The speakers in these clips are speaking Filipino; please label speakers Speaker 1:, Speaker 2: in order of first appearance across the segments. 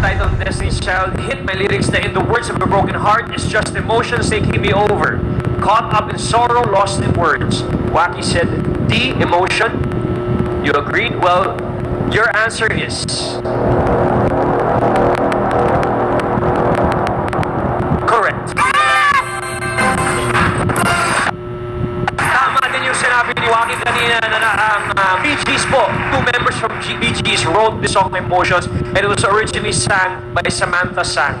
Speaker 1: title Destiny's Child hit my lyrics na in the words of a broken heart is just emotions taking me over. Caught up in sorrow, lost in words. Wacky said, D, emotion. You agreed? Well, your answer is... po, two members from Gees wrote the song Emotions and it was originally sang by Samantha Sang.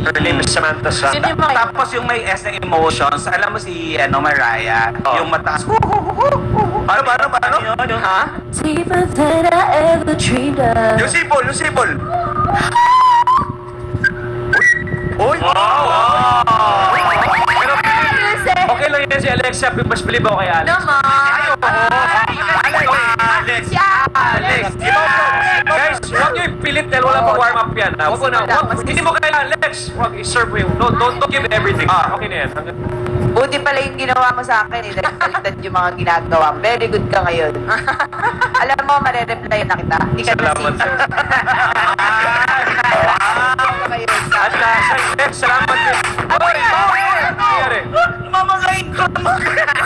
Speaker 1: Her name is Samantha Sang.
Speaker 2: Sino yung mga...
Speaker 3: Tapos yung may S na emotions, alam mo si ano, Mariah,
Speaker 1: Oh.
Speaker 3: yung mataas. Paano, paano, paano?
Speaker 2: Yun, ha?
Speaker 4: Deeper than I ever dreamed of.
Speaker 3: Yung sipol, yung sipol. Uy!
Speaker 1: Pero
Speaker 4: Music.
Speaker 1: okay lang yan si Alexa, mas believe ako kay Alex.
Speaker 4: Naman.
Speaker 3: Alex! Alex!
Speaker 1: Guys, huwag niyo ipilit dahil wala pa warm up yan. ha? Huwag mo na, huwag, hindi mo kailangan, Lex, huwag i-serve mo yung, don't, don't, don't give everything.
Speaker 3: Ah.
Speaker 1: Okay na yan. Hanggang,
Speaker 2: Buti pala yung ginawa mo sa akin eh. Dahil baliktad yung mga ginagawa. Very good ka ngayon. Alam mo, mare-reply na kita. Hindi ka
Speaker 1: Salamat. At last, Lex, salamat din. Oy, oy, nangyari?
Speaker 3: Mamagayin ko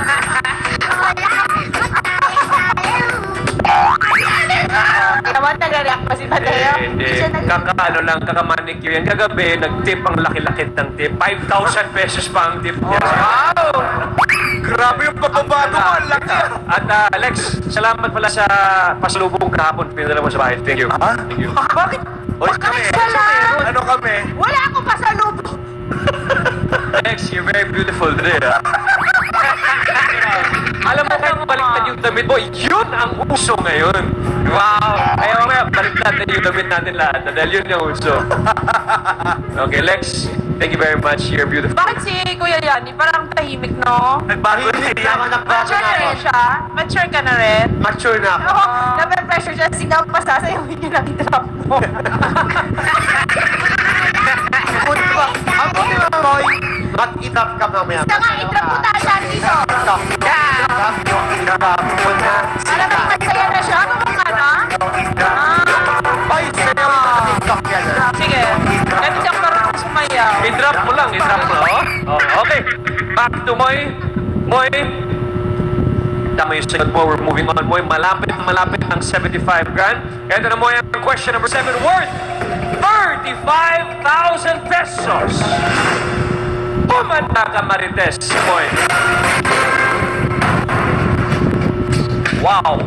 Speaker 2: Naman nag-react pa si Mateo.
Speaker 1: Eh, Hindi, kakaano lang, kakamanicure yan. Kagabi, nag-tip ang laki-laki ng tip. 5,000 pesos pa ang tip niya.
Speaker 3: Wow! Grabe yung pagbabago mo, ang laki.
Speaker 1: At ah, Alex, salamat pala sa pasalubong kahapon. Pinadala mo sa bahay. Thank you.
Speaker 3: Ha?
Speaker 1: Thank you.
Speaker 3: Bakit? Oy, kami.
Speaker 2: Salamat.
Speaker 3: Ano kami?
Speaker 2: Wala akong pasalubong.
Speaker 1: Alex, you're very beautiful today, ah. Alam mo kaya baliktad yung damit mo, yun ang uso ngayon. Wow! Kaya mamaya, baliktad na yung damit natin lahat dahil yun yung uso. Okay, Lex, thank you very much. You're beautiful.
Speaker 5: Bakit si Kuya Yani parang tahimik, no?
Speaker 3: Nagbago na yan.
Speaker 5: Mature na rin siya? Mature ka na rin?
Speaker 1: Mature na ako.
Speaker 5: Oo, nape-pressure siya. Sinaw pa sasayawin niyo lang drop mo.
Speaker 3: Ako ni Mag-itap ka mamaya.
Speaker 4: Basta nga, itrap tayo lahat dito.
Speaker 5: Alam mo, masaya na siya. Ano bang ano?
Speaker 3: Ay, sayaw na TikTok yan. ah.
Speaker 5: Sige. Kasi siya parang sumayaw.
Speaker 1: I-drop mo lang, i-drop mo. Oh, okay. Back to Moy. Moy. Tama yung sagot mo. We're moving on. Moy, malapit na malapit ng 75 grand. Ito na Moy ang question number 7 worth 35,000 pesos. Pumanda ka, Marites, Moy. Wow.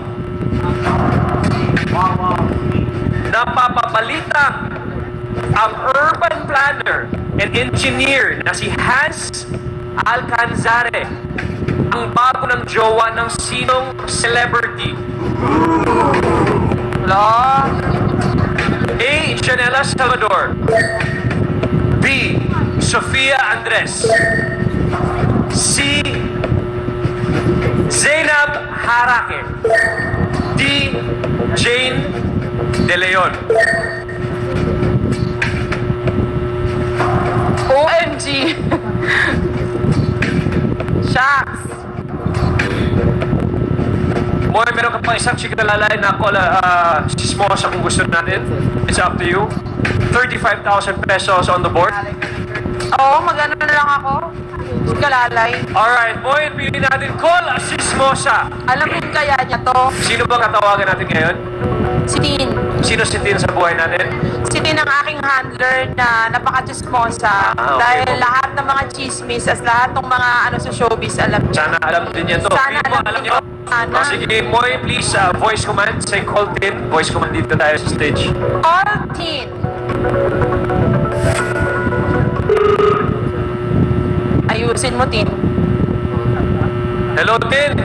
Speaker 1: Napapabalita ang urban planner and engineer na si Hans Alcanzare ang bago ng jowa ng sinong celebrity?
Speaker 5: Hello?
Speaker 1: A. Janela Salvador B. Sofia Andres C. Zainab Harake D. Jane De Leon
Speaker 5: OMG! Shucks!
Speaker 1: Moy, meron ka pa isang chika lalay na kola, uh, sismosa kung gusto natin. It's up to you. 35,000 pesos on the board.
Speaker 5: Oo, mag-ano na lang ako. Kalalay.
Speaker 1: Alright, Moy, pili natin call a sismosa.
Speaker 5: Alam mo kaya niya to?
Speaker 1: Sino bang katawagan natin ngayon?
Speaker 5: Si Tin.
Speaker 1: Sino si Tin sa buhay natin?
Speaker 5: Si Tin ang aking handler na napaka-chismosa.
Speaker 1: Ah, okay
Speaker 5: dahil lahat ng mga chismis at lahat ng mga ano sa showbiz alam niya.
Speaker 1: Sana alam din niya to.
Speaker 5: Sana
Speaker 1: Pili mo,
Speaker 5: alam niyo. Sana.
Speaker 1: Oh, sige, Moy, please, uh, voice command. Say call Tin. Voice command dito tayo sa stage.
Speaker 5: All Tin. Ayusin mo, Tin.
Speaker 1: Hello, Tin.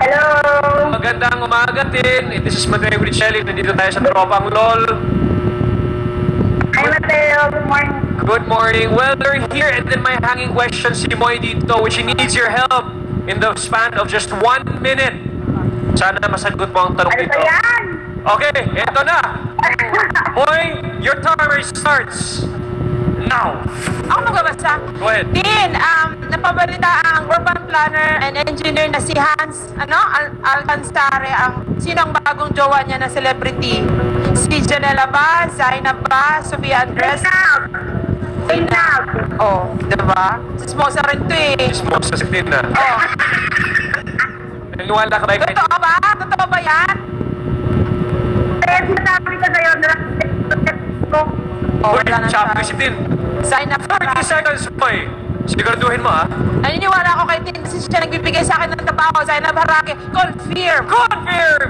Speaker 4: Hello.
Speaker 1: Magandang umaga, Tin. This is Mateo Grishelli. Nandito tayo sa Tropang LOL.
Speaker 4: Hi, Mateo. Good morning.
Speaker 1: Good morning. Well, we're here and then my hanging question si Moy dito which needs your help in the span of just one minute. Sana masagot mo ang tanong
Speaker 4: Ano
Speaker 1: dito.
Speaker 4: ba yan?
Speaker 1: Okay, eto na. Moy, your timer starts now.
Speaker 5: Ako magbabasa.
Speaker 1: Go ahead.
Speaker 5: Tin, um, napabalita ang urban planner and engineer na si Hans, ano, Al Alcanzare, ang, sino ang bagong jowa niya na celebrity? Si Janela ba? Zainab ba? Sofia Andres?
Speaker 4: Zainab.
Speaker 5: Oh, diba? Si Smosa rin to eh.
Speaker 1: Mismo sa sitin na.
Speaker 5: Oh,
Speaker 1: Naniwala ka ba
Speaker 5: totoo ba? Totoo ba yan?
Speaker 4: Kaya sinasabi ko sa'yo, na
Speaker 5: Oh,
Speaker 1: Uy,
Speaker 5: wala na
Speaker 1: chapter
Speaker 5: siya.
Speaker 1: 16.
Speaker 5: Zainab
Speaker 1: 30 seconds, boy. Siguraduhin mo, ha?
Speaker 5: Naniniwala ako kay Tin kasi siya nagbibigay sa akin ng trabaho. Zainab Harake, confirm.
Speaker 1: Confirm!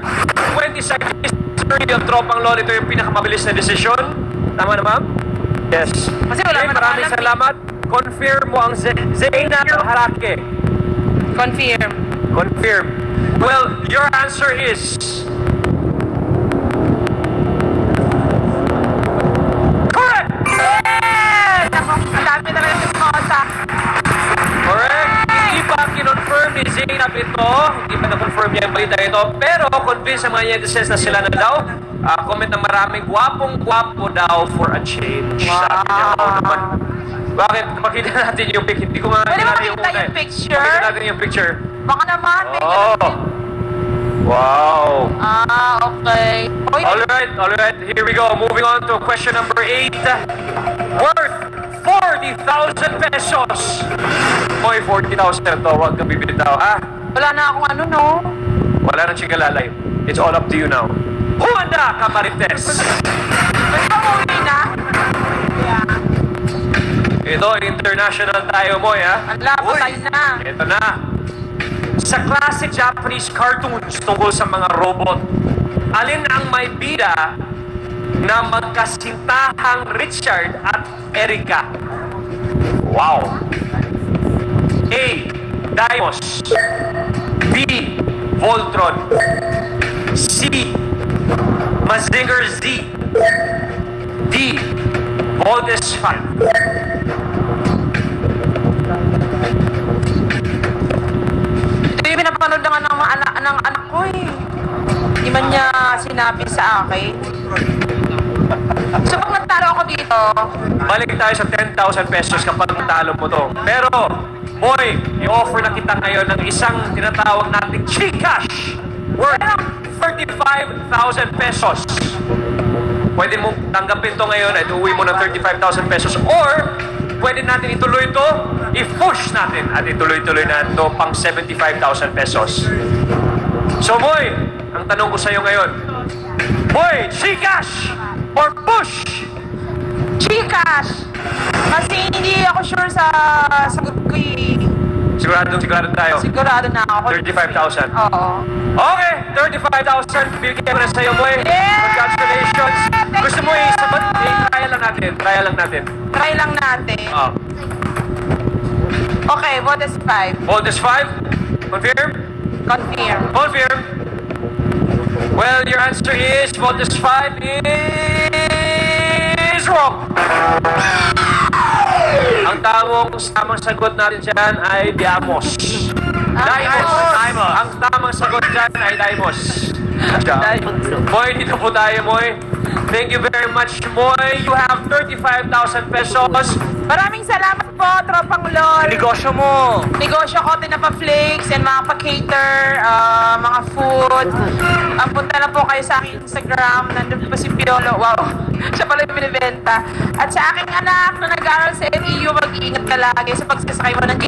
Speaker 1: 20 seconds of Tropang Lolo. Ito yung pinakamabilis na desisyon. Tama na, ma'am? Yes.
Speaker 5: Kasi wala
Speaker 1: Okay,
Speaker 5: man
Speaker 1: maraming
Speaker 5: alam eh.
Speaker 1: salamat. Confirm mo ang Z- Zainab Harake.
Speaker 5: Confirm.
Speaker 1: Confirm. Well, your answer is... Zainab ito. Hindi pa na-confirm niya yung balita ito. Pero convinced ang mga netizens na sila na daw. Ah, comment na maraming gwapong-gwapo daw for a change. Sabi niya,
Speaker 5: Wow.
Speaker 1: oo naman. Bakit? Pakita natin yung pic. Hindi ko nga
Speaker 5: Pwede makita
Speaker 1: una
Speaker 5: yung
Speaker 1: eh.
Speaker 5: picture?
Speaker 1: Pakita natin yung picture.
Speaker 5: Baka naman, may
Speaker 1: Oh. Wow.
Speaker 5: Ah, okay.
Speaker 1: Alright, alright. Here we go. Moving on to question number 8. Worth 40,000 pesos. Hoy, 40,000 to. Huwag kang bibitaw. Ah,
Speaker 5: wala na akong ano, no?
Speaker 1: wala nang chigalalay. It's all up to you now. Humanda ka, Marites!
Speaker 5: May panguwi na.
Speaker 1: Ito, international tayo mo, ha?
Speaker 5: Ang labo tayo na.
Speaker 1: Ito na. Sa classic Japanese cartoons tungkol sa mga robot, alin ang may bida na magkasintahang Richard at Erika? Wow! A. Daimos B. Voltron C. Mazinger Z D. Voltes 5
Speaker 5: Ito yung pinapanood na nga ng anak, ng anak ko eh. Hindi man niya sinabi sa akin. So pag nagtalo ako dito,
Speaker 1: Balik tayo sa 10,000 pesos kapag natalo mo to. Pero, boy, i-offer na kita ngayon ng isang tinatawag nating Gcash worth 35,000 pesos. Pwede mong tanggapin to ngayon at uwi mo ng 35,000 pesos or pwede natin ituloy to, i-push natin at ituloy-tuloy na to pang 75,000 pesos. So, boy, ang tanong ko sa'yo ngayon, boy, Gcash or push?
Speaker 5: Gcash! Kasi hindi ako sure sa sagot ko eh.
Speaker 1: Sigurado, sigurado tayo.
Speaker 5: Sigurado na ako.
Speaker 1: 35,000.
Speaker 5: Oo.
Speaker 1: Okay, 35,000. Bigyan ko na sa'yo, boy.
Speaker 5: Yeah!
Speaker 1: Congratulations. Gusto mo i-sabat? I-try lang natin. Try lang natin.
Speaker 5: Try lang natin.
Speaker 1: Oh.
Speaker 5: Okay, what is 5?
Speaker 1: Bold is 5. Confirm?
Speaker 5: Confirm.
Speaker 1: Confirm. Well, your answer is, bold is 5 is wrong. Ang tamang tamang sagot natin dyan ay Diamos. Daimos.
Speaker 5: Daimos.
Speaker 1: Ang tamang sagot dyan ay Daimos. Moy, dito po tayo, Moy. Thank you very much, Moy. You have 35,000 pesos.
Speaker 5: Maraming salamat po, Tropang Lol.
Speaker 1: Negosyo mo.
Speaker 5: Negosyo ko, tinapa-flakes and mga pa-cater, ah, mga food. Ang punta na po kayo sa aking Instagram, nandun po si Piolo. Wow, siya pala yung binibenta. At sa aking anak na nag-aaral sa FEU, mag-iingat ka lagi sa pagsasakay mo ng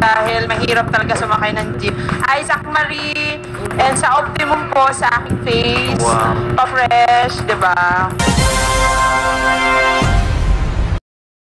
Speaker 5: dahil mahirap talaga sumakay ng jeep. Isaac Marie, and sa Optimum po sa aking face.
Speaker 1: Wow.
Speaker 5: Pa-fresh, di ba?